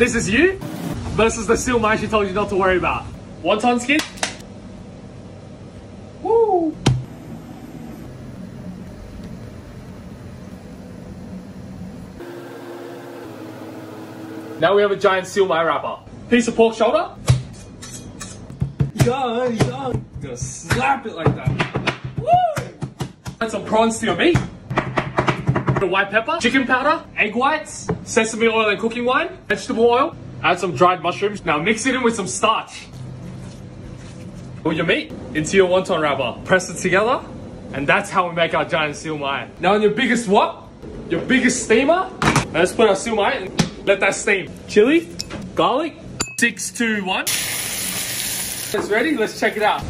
This is you versus the siu mai she told you not to worry about. Wonton skin. Woo! Now we have a giant siu mai wrapper. Piece of pork shoulder. Yeah, yeah. Gonna slap it like that. Woo! Add some prawns to your meat. White pepper, chicken powder, egg whites, sesame oil and cooking wine, vegetable oil. Add some dried mushrooms. Now mix it in with some starch. Put your meat into your wonton wrapper. Press it together. And that's how we make our giant siu mai. Now on your biggest what? Your biggest steamer. Let's put our siu mai and let that steam. Chili, garlic, six, two, one. It's ready, let's check it out.